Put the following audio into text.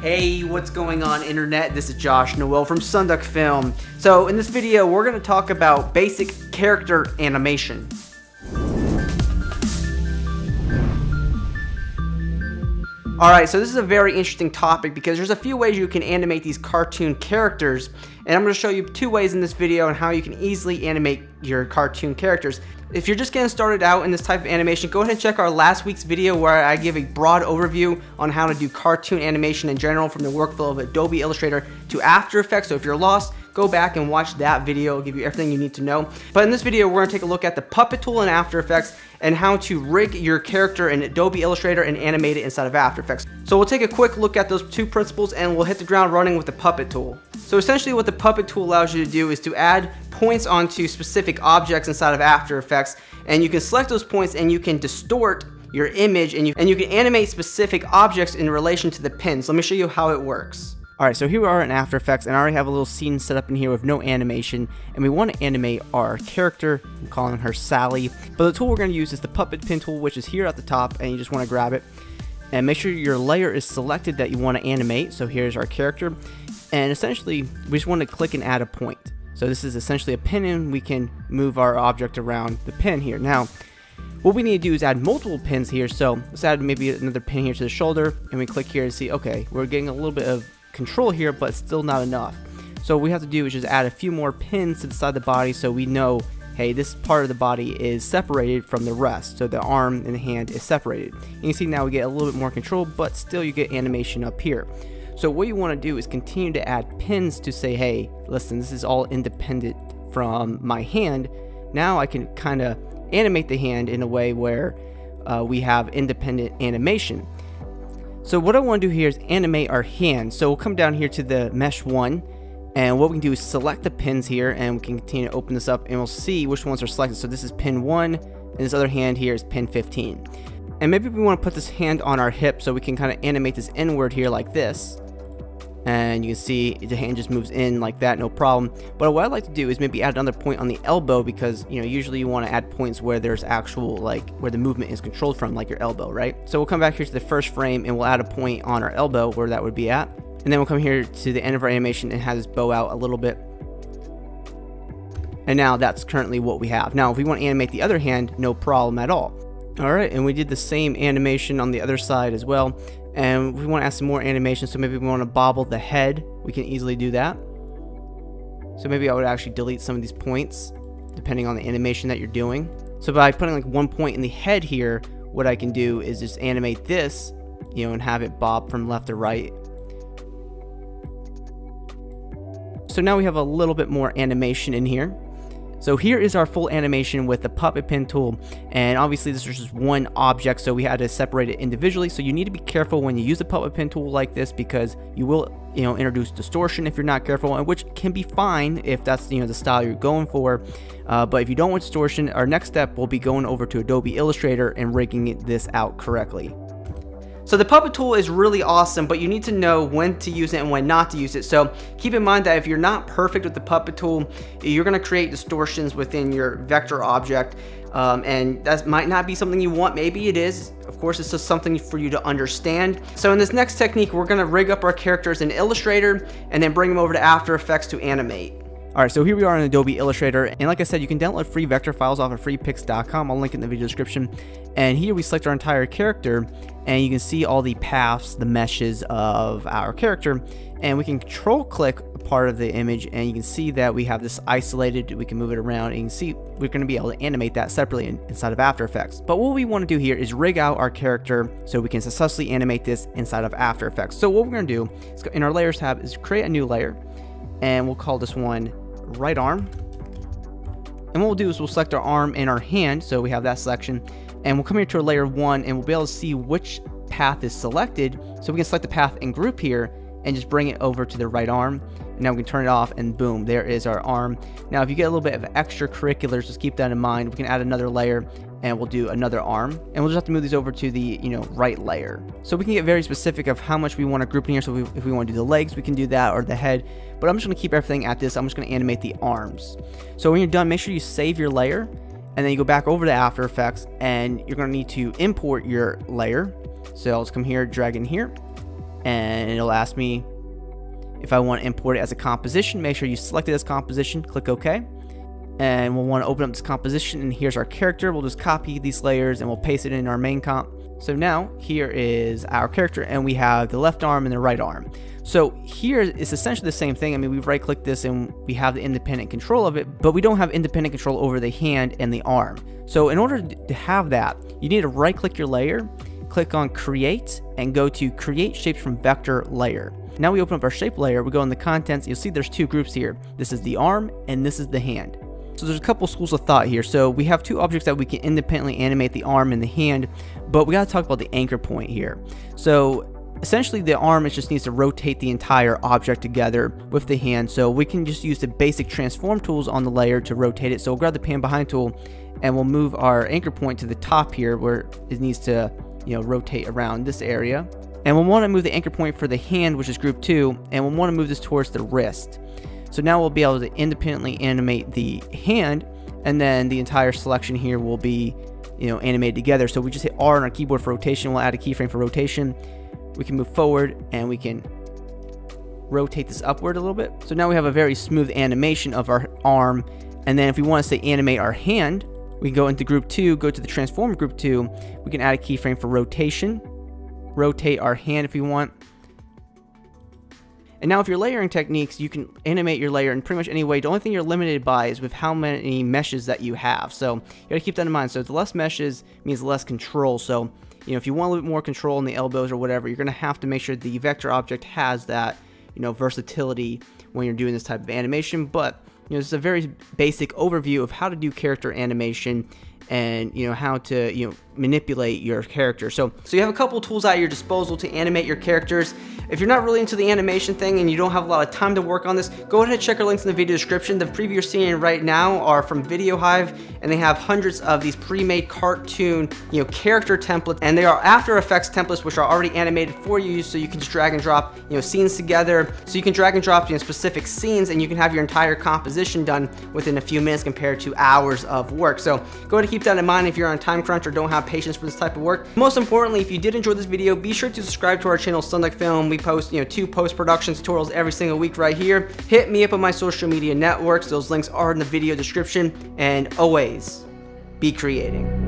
Hey, what's going on internet? This is Josh Noel from Sonduck Film. So in this video, we're going to talk about basic character animation. Alright, so this is a very interesting topic because there's a few ways you can animate these cartoon characters and I'm to show you two ways in this video on how you can easily animate your cartoon characters. If you're just getting started out in this type of animation, go ahead and check our last week's video where I give a broad overview on how to do cartoon animation in general from the workflow of Adobe Illustrator to After Effects. So if you're lost, go back and watch that video. It'll give you everything you need to know. But in this video, we're to take a look at the puppet tool in After Effects and how to rig your character in Adobe Illustrator and animate it inside of After Effects. So we'll take a quick look at those two principles and we'll hit the ground running with the puppet tool. So essentially what the puppet tool allows you to do is to add points onto specific objects inside of After Effects and you can select those points and you can distort your image and you, and you can animate specific objects in relation to the pins. Let me show you how it works. Alright, so here we are in After Effects, and I already have a little scene set up in here with no animation, and we want to animate our character, I'm calling her Sally, but the tool we're going to use is the Puppet Pin tool, which is here at the top, and you just want to grab it, and make sure your layer is selected that you want to animate, so here's our character, and essentially, we just want to click and add a point. So this is essentially a pin, and we can move our object around the pin here. Now, what we need to do is add multiple pins here, so let's add maybe another pin here to the shoulder, and we click here and see, okay, we're getting a little bit of control here, but still not enough. So what we have to do is just add a few more pins to the side of the body so we know, hey, this part of the body is separated from the rest. So the arm and the hand is separated. And you see now we get a little bit more control, but still you get animation up here. So what you want to do is continue to add pins to say, hey, listen, this is all independent from my hand. Now I can kind of animate the hand in a way where uh, we have independent animation. So what I want to do here is animate our hand. So we'll come down here to the mesh one and what we can do is select the pins here and we can continue to open this up and we'll see which ones are selected. So this is pin one and this other hand here is pin 15. And maybe we want to put this hand on our hip so we can kind of animate this inward here like this and you can see the hand just moves in like that no problem. But what I'd like to do is maybe add another point on the elbow because you know usually you want to add points where there's actual like where the movement is controlled from like your elbow right? So we'll come back here to the first frame and we'll add a point on our elbow where that would be at. And then we'll come here to the end of our animation and have this bow out a little bit. And now that's currently what we have. Now if we want to animate the other hand no problem at all. Alright, and we did the same animation on the other side as well and we want to add some more animation so maybe we want to bobble the head. We can easily do that. So maybe I would actually delete some of these points depending on the animation that you're doing. So by putting like one point in the head here what I can do is just animate this you know and have it bob from left to right. So now we have a little bit more animation in here so here is our full animation with the puppet pin tool. And obviously this is just one object so we had to separate it individually. So you need to be careful when you use the puppet pin tool like this because you will you know introduce distortion if you're not careful and which can be fine if that's you know the style you're going for. Uh, but if you don't want distortion our next step will be going over to Adobe Illustrator and rigging this out correctly. So the puppet tool is really awesome, but you need to know when to use it and when not to use it. So keep in mind that if you're not perfect with the puppet tool, you're gonna create distortions within your vector object. Um, and that might not be something you want, maybe it is. Of course, it's just something for you to understand. So in this next technique, we're gonna rig up our characters in Illustrator and then bring them over to After Effects to animate. Alright, so here we are in Adobe Illustrator, and like I said, you can download free vector files off of freepik.com. I'll link it in the video description. And here we select our entire character, and you can see all the paths, the meshes of our character, and we can control click a part of the image, and you can see that we have this isolated, we can move it around, and you can see we're going to be able to animate that separately in, inside of After Effects. But what we want to do here is rig out our character so we can successfully animate this inside of After Effects. So what we're going to do is in our Layers tab is create a new layer, and we'll call this one right arm. And what we'll do is we'll select our arm and our hand, so we have that selection, and we'll come here to our layer 1 and we'll be able to see which path is selected, so we can select the path and group here and just bring it over to the right arm. And now we can turn it off and boom, there is our arm. Now if you get a little bit of extracurriculars, just keep that in mind. We can add another layer and we'll do another arm and we'll just have to move these over to the you know right layer. So we can get very specific of how much we want to group in here. So if we, if we want to do the legs we can do that or the head. But I'm just going to keep everything at this. I'm just going to animate the arms. So when you're done make sure you save your layer and then you go back over to After Effects and you're going to need to import your layer. So let's come here drag in here and it'll ask me if I want to import it as a composition. Make sure you select it as composition, click OK. And we'll want to open up this composition and here's our character. We'll just copy these layers and we'll paste it in our main comp. So now here is our character and we have the left arm and the right arm. So here is essentially the same thing. I mean, we right click this and we have the independent control of it, but we don't have independent control over the hand and the arm. So in order to have that, you need to right click your layer, click on create and go to create shapes from vector layer. Now we open up our shape layer, we go in the contents, you'll see there's two groups here. This is the arm and this is the hand. So there's a couple schools of thought here. So we have two objects that we can independently animate the arm and the hand, but we got to talk about the anchor point here. So Essentially, the arm it just needs to rotate the entire object together with the hand, so we can just use the basic transform tools on the layer to rotate it. So we'll grab the pan behind tool, and we'll move our anchor point to the top here where it needs to, you know, rotate around this area. And we'll want to move the anchor point for the hand, which is group 2, and we'll want to move this towards the wrist. So now we'll be able to independently animate the hand, and then the entire selection here will be, you know, animated together. So we just hit R on our keyboard for rotation, we'll add a keyframe for rotation, we can move forward and we can rotate this upward a little bit. So now we have a very smooth animation of our arm. And then if we want to say animate our hand, we can go into group 2, go to the transform group 2. We can add a keyframe for rotation, rotate our hand if we want. And now if you're layering techniques, you can animate your layer in pretty much any way. The only thing you're limited by is with how many meshes that you have. So you gotta keep that in mind. So the less meshes means less control. So you know, if you want a little bit more control in the elbows or whatever, you're going to have to make sure the vector object has that, you know, versatility when you're doing this type of animation. But, you know, this is a very basic overview of how to do character animation and you know how to you know manipulate your character so so you have a couple tools at your disposal to animate your characters if you're not really into the animation thing and you don't have a lot of time to work on this, go ahead and check our links in the video description. The preview you're seeing right now are from VideoHive and they have hundreds of these pre-made cartoon, you know, character templates and they are After Effects templates which are already animated for you so you can just drag and drop, you know, scenes together. So you can drag and drop, you know, specific scenes and you can have your entire composition done within a few minutes compared to hours of work. So go ahead and keep that in mind if you're on time crunch or don't have patience for this type of work. Most importantly, if you did enjoy this video, be sure to subscribe to our channel, Sonduck Film. We post, you know, two post-production tutorials every single week right here. Hit me up on my social media networks. Those links are in the video description. And always, be creating.